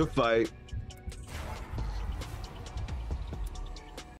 Good fight.